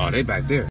Oh, they back there.